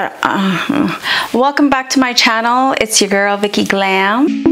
uh, uh, welcome back to my channel. It's your girl, Vicky Glam.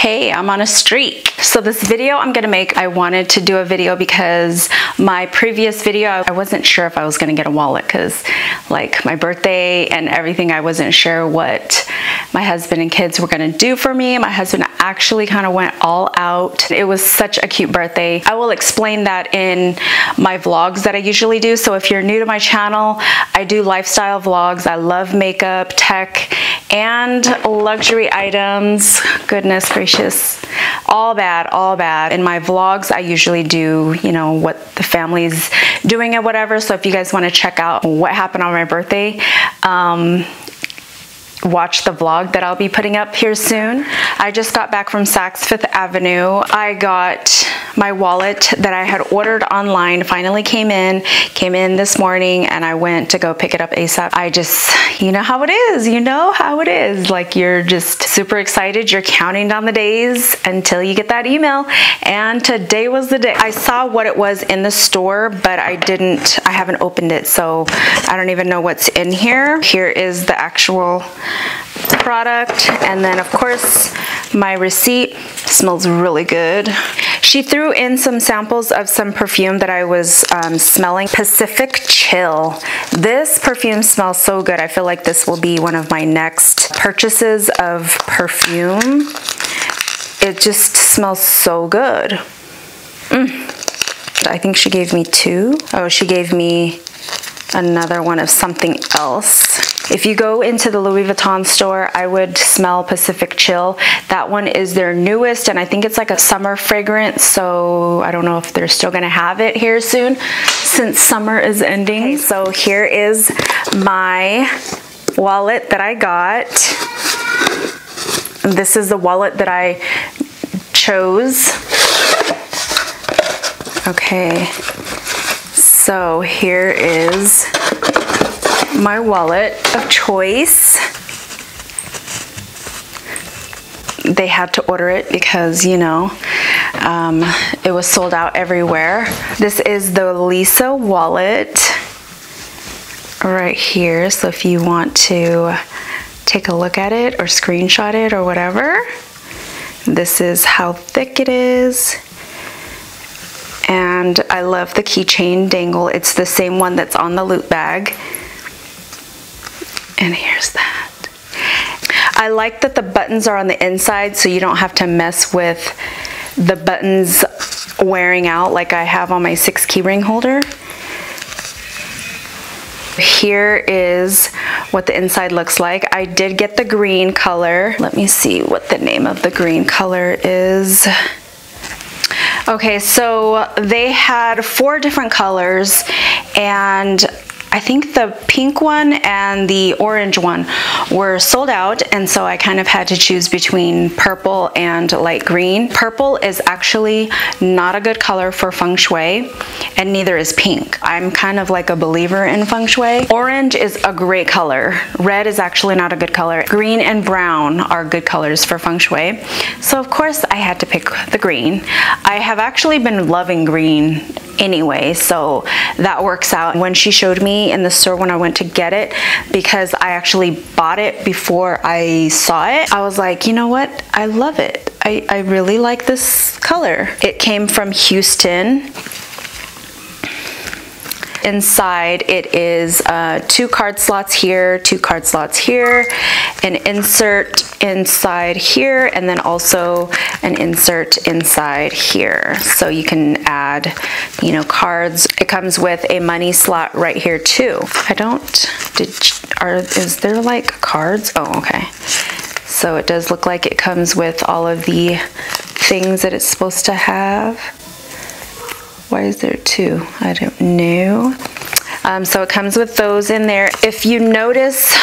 Hey, I'm on a streak. So this video I'm gonna make, I wanted to do a video because my previous video, I wasn't sure if I was gonna get a wallet because like my birthday and everything, I wasn't sure what my husband and kids were gonna do for me. My husband actually kind of went all out. It was such a cute birthday. I will explain that in my vlogs that I usually do. So if you're new to my channel, I do lifestyle vlogs. I love makeup, tech, and luxury items. Goodness gracious, all bad, all bad. In my vlogs, I usually do, you know, what the family's doing and whatever. So if you guys want to check out what happened on my birthday, um, watch the vlog that I'll be putting up here soon. I just got back from Saks Fifth Avenue. I got my wallet that I had ordered online finally came in, came in this morning and I went to go pick it up ASAP. I just, you know how it is, you know how it is. Like you're just super excited. You're counting down the days until you get that email. And today was the day. I saw what it was in the store, but I didn't, I haven't opened it. So I don't even know what's in here. Here is the actual product. And then of course, my receipt smells really good. She threw in some samples of some perfume that I was um, smelling. Pacific Chill. This perfume smells so good. I feel like this will be one of my next purchases of perfume. It just smells so good. Mm. I think she gave me two. Oh, she gave me another one of something else. If you go into the Louis Vuitton store, I would smell Pacific Chill. That one is their newest and I think it's like a summer fragrance. So I don't know if they're still gonna have it here soon since summer is ending. Okay, so here is my wallet that I got. This is the wallet that I chose. Okay, so here is my wallet of choice. They had to order it because, you know, um, it was sold out everywhere. This is the Lisa wallet right here. So if you want to take a look at it or screenshot it or whatever, this is how thick it is. And I love the keychain dangle. It's the same one that's on the loop bag. And here's that. I like that the buttons are on the inside so you don't have to mess with the buttons wearing out like I have on my six keyring holder. Here is what the inside looks like. I did get the green color. Let me see what the name of the green color is. Okay, so they had four different colors and I think the pink one and the orange one were sold out and so I kind of had to choose between purple and light green. Purple is actually not a good color for feng shui and neither is pink. I'm kind of like a believer in feng shui. Orange is a great color. Red is actually not a good color. Green and brown are good colors for feng shui. So of course I had to pick the green. I have actually been loving green anyway, so that works out. When she showed me in the store when I went to get it, because I actually bought it before I saw it, I was like, you know what? I love it. I, I really like this color. It came from Houston. Inside it is uh, two card slots here, two card slots here, an insert inside here, and then also an insert inside here. So you can add, you know, cards. It comes with a money slot right here too. I don't, did, are, is there like cards? Oh, okay. So it does look like it comes with all of the things that it's supposed to have. Why is there two? I don't know. Um, so it comes with those in there. If you notice,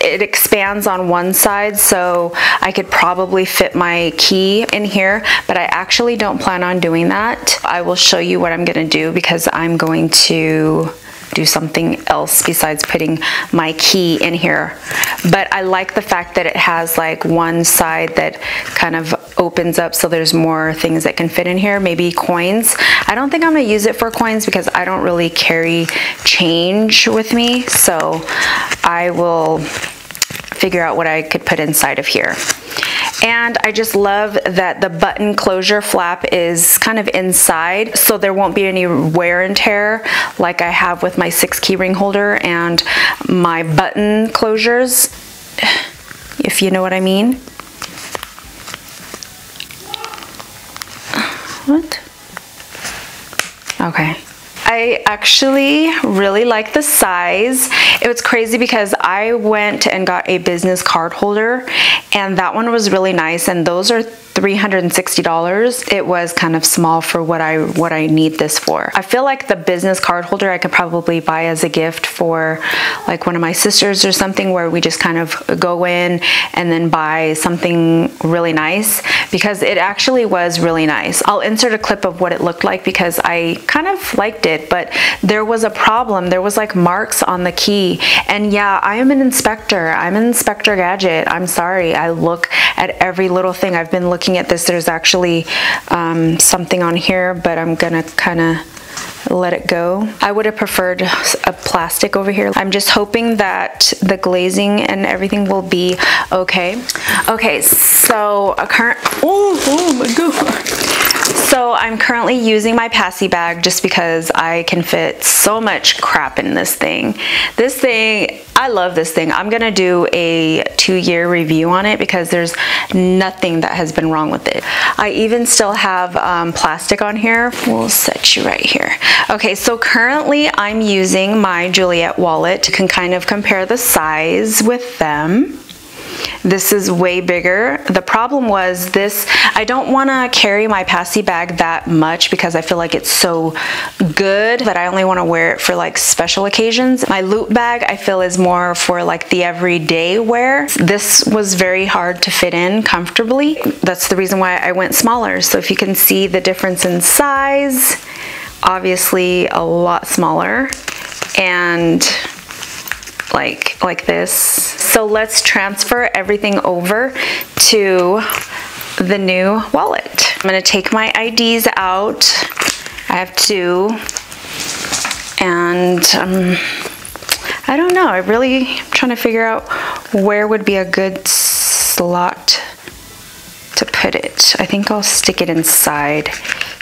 it expands on one side, so I could probably fit my key in here, but I actually don't plan on doing that. I will show you what I'm gonna do because I'm going to do something else besides putting my key in here. But I like the fact that it has like one side that kind of opens up so there's more things that can fit in here, maybe coins. I don't think I'm gonna use it for coins because I don't really carry change with me. So I will figure out what I could put inside of here. And I just love that the button closure flap is kind of inside so there won't be any wear and tear like I have with my six key ring holder and my button closures, if you know what I mean. What? Okay. I actually really like the size. It was crazy because I went and got a business card holder and that one was really nice and those are $360. It was kind of small for what I what I need this for. I feel like the business card holder I could probably buy as a gift for like one of my sisters or something where we just kind of go in and then buy something really nice because it actually was really nice. I'll insert a clip of what it looked like because I kind of liked it, but there was a problem. There was like marks on the key. And yeah, I am an inspector. I'm an inspector gadget. I'm sorry. I look at every little thing. I've been looking looking at this, there's actually um, something on here, but I'm gonna kind of let it go. I would have preferred a plastic over here. I'm just hoping that the glazing and everything will be okay. Okay, so a current, oh, oh my God. So I'm currently using my Passy bag just because I can fit so much crap in this thing. This thing, I love this thing. I'm gonna do a two year review on it because there's nothing that has been wrong with it. I even still have um, plastic on here. We'll set you right here. Okay, so currently I'm using my Juliette wallet to can kind of compare the size with them. This is way bigger. The problem was this, I don't wanna carry my Passy bag that much because I feel like it's so good that I only wanna wear it for like special occasions. My loop bag I feel is more for like the everyday wear. This was very hard to fit in comfortably. That's the reason why I went smaller. So if you can see the difference in size, obviously a lot smaller and like, like this. So let's transfer everything over to the new wallet. I'm gonna take my IDs out. I have two. And um, I don't know, I really am trying to figure out where would be a good slot to put it. I think I'll stick it inside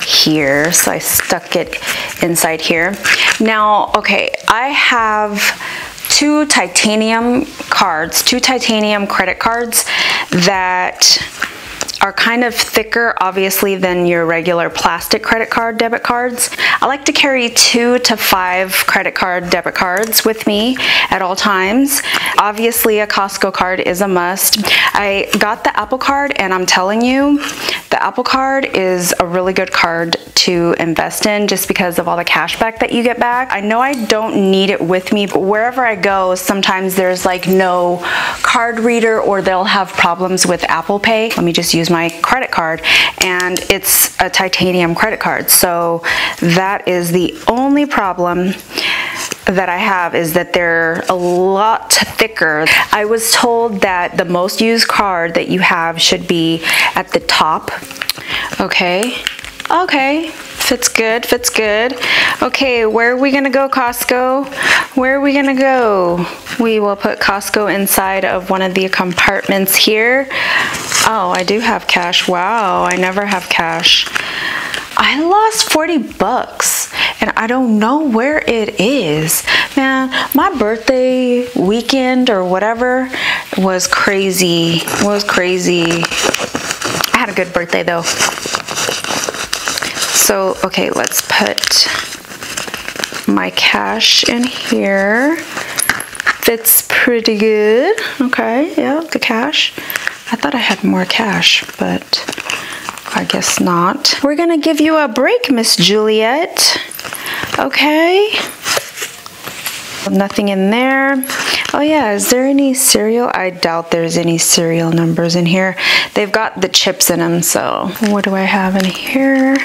here. So I stuck it inside here. Now, okay, I have two titanium cards, two titanium credit cards that are kind of thicker obviously than your regular plastic credit card debit cards. I like to carry two to five credit card debit cards with me at all times. Obviously a Costco card is a must. I got the Apple card and I'm telling you the Apple card is a really good card to invest in just because of all the cash back that you get back. I know I don't need it with me but wherever I go sometimes there's like no card reader or they'll have problems with Apple Pay. Let me just use my credit card and it's a titanium credit card. So that is the only problem that I have is that they're a lot thicker. I was told that the most used card that you have should be at the top. Okay, okay, fits good, fits good. Okay, where are we gonna go, Costco? Where are we gonna go? We will put Costco inside of one of the compartments here. Oh, I do have cash. Wow, I never have cash. I lost 40 bucks and I don't know where it is. Man, my birthday weekend or whatever was crazy. Was crazy. I had a good birthday though. So, okay, let's put my cash in here. Fits pretty good. Okay, yeah, the cash. I thought I had more cash, but I guess not. We're gonna give you a break, Miss Juliette. Okay. Nothing in there. Oh yeah, is there any serial? I doubt there's any serial numbers in here. They've got the chips in them, so what do I have in here?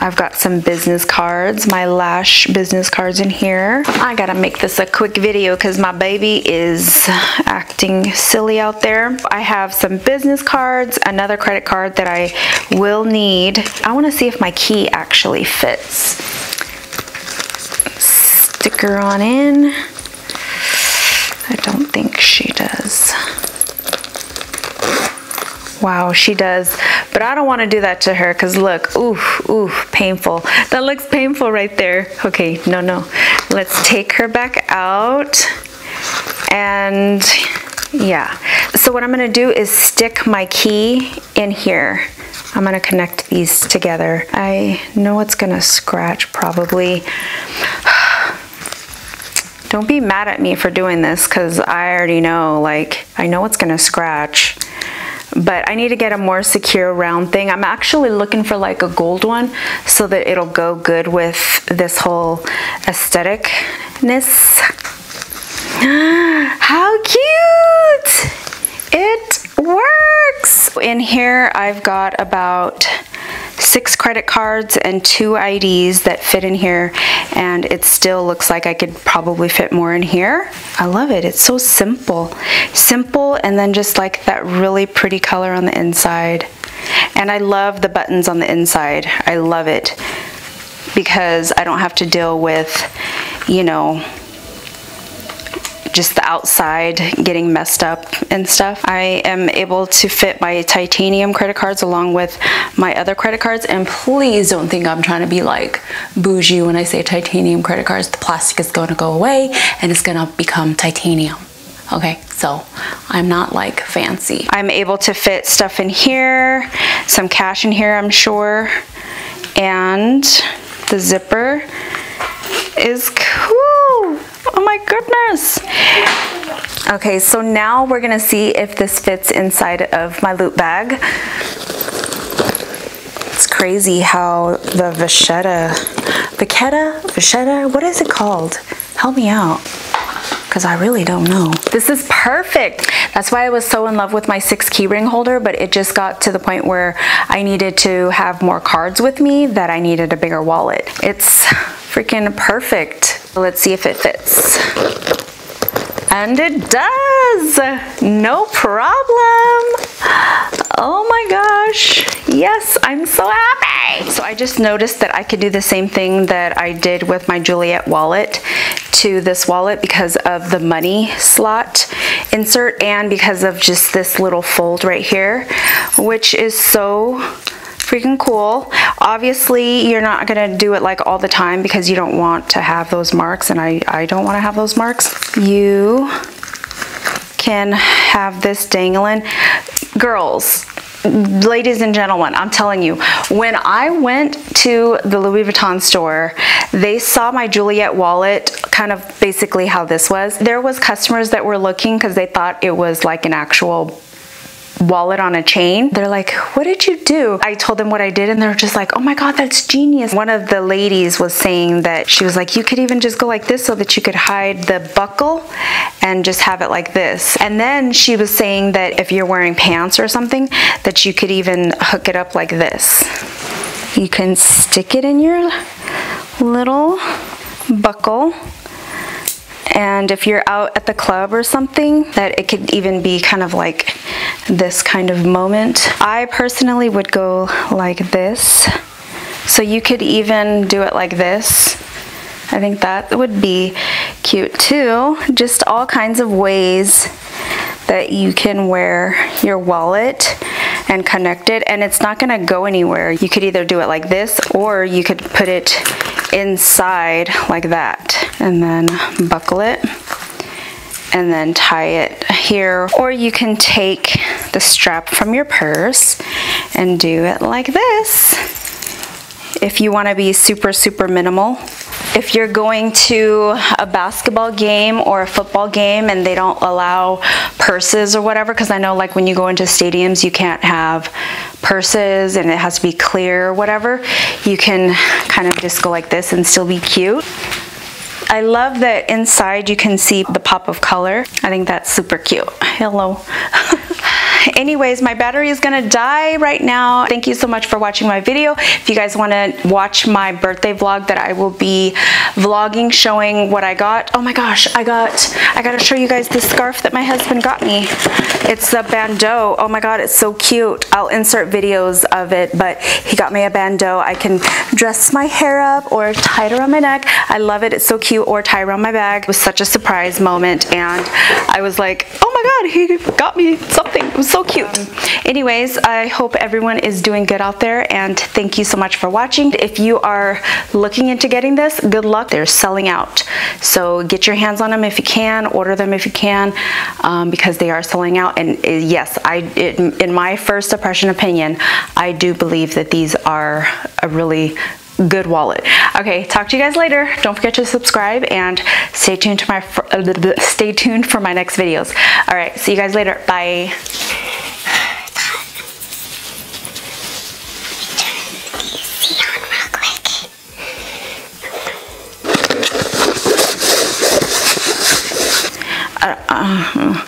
I've got some business cards, my Lash business cards in here. I gotta make this a quick video because my baby is acting silly out there. I have some business cards, another credit card that I will need. I wanna see if my key actually fits. Sticker on in. I don't think she does. Wow, she does. But I don't want to do that to her because look, oof, oof, painful. That looks painful right there. Okay, no, no. Let's take her back out. And yeah. So what I'm going to do is stick my key in here. I'm going to connect these together. I know it's going to scratch probably. Don't be mad at me for doing this because I already know, like, I know it's going to scratch but I need to get a more secure round thing. I'm actually looking for like a gold one so that it'll go good with this whole aestheticness. How cute! It works! In here I've got about six credit cards and two IDs that fit in here and it still looks like I could probably fit more in here. I love it. It's so simple. Simple and then just like that really pretty color on the inside. And I love the buttons on the inside. I love it because I don't have to deal with, you know, just the outside getting messed up and stuff. I am able to fit my titanium credit cards along with my other credit cards and please don't think I'm trying to be like bougie when I say titanium credit cards. The plastic is going to go away and it's going to become titanium. Okay, so I'm not like fancy. I'm able to fit stuff in here, some cash in here, I'm sure, and the zipper is. Oh my goodness. Okay, so now we're gonna see if this fits inside of my loop bag. It's crazy how the vachetta, vachetta, vachetta, what is it called? Help me out because I really don't know. This is perfect. That's why I was so in love with my six keyring holder, but it just got to the point where I needed to have more cards with me that I needed a bigger wallet. It's freaking perfect. Let's see if it fits. And it does, no problem. Oh my gosh, yes, I'm so happy. So I just noticed that I could do the same thing that I did with my Juliette wallet to this wallet because of the money slot insert and because of just this little fold right here, which is so freaking cool. Obviously, you're not gonna do it like all the time because you don't want to have those marks and I, I don't wanna have those marks. You can have this dangling. Girls, ladies and gentlemen, I'm telling you, when I went to the Louis Vuitton store, they saw my Juliette wallet, kind of basically how this was. There was customers that were looking because they thought it was like an actual wallet on a chain. They're like, what did you do? I told them what I did and they're just like, oh my God, that's genius. One of the ladies was saying that she was like, you could even just go like this so that you could hide the buckle and just have it like this. And then she was saying that if you're wearing pants or something, that you could even hook it up like this. You can stick it in your little buckle and if you're out at the club or something that it could even be kind of like this kind of moment. I personally would go like this. So you could even do it like this. I think that would be cute too. Just all kinds of ways that you can wear your wallet and connect it and it's not gonna go anywhere. You could either do it like this or you could put it inside like that and then buckle it and then tie it here. Or you can take the strap from your purse and do it like this if you want to be super, super minimal. If you're going to a basketball game or a football game and they don't allow purses or whatever, because I know like when you go into stadiums, you can't have purses and it has to be clear or whatever, you can kind of just go like this and still be cute. I love that inside you can see the pop of color. I think that's super cute. Hello. anyways, my battery is gonna die right now. Thank you so much for watching my video. If you guys wanna watch my birthday vlog that I will be vlogging showing what I got. Oh my gosh, I got, I gotta show you guys this scarf that my husband got me. It's a bandeau. Oh my God, it's so cute. I'll insert videos of it, but he got me a bandeau. I can dress my hair up or tie it around my neck. I love it. It's so cute. Or tie around my bag. It was such a surprise moment. And I was like, oh God, he got me something. It was so cute. Anyways, I hope everyone is doing good out there. And thank you so much for watching. If you are looking into getting this, good luck. They're selling out. So get your hands on them if you can. Order them if you can um, because they are selling out. And uh, yes, I it, in my first impression opinion, I do believe that these are a really good wallet. Okay, talk to you guys later. Don't forget to subscribe and stay tuned to my uh, stay tuned for my next videos. All right, see you guys later. Bye. Uh, uh, uh.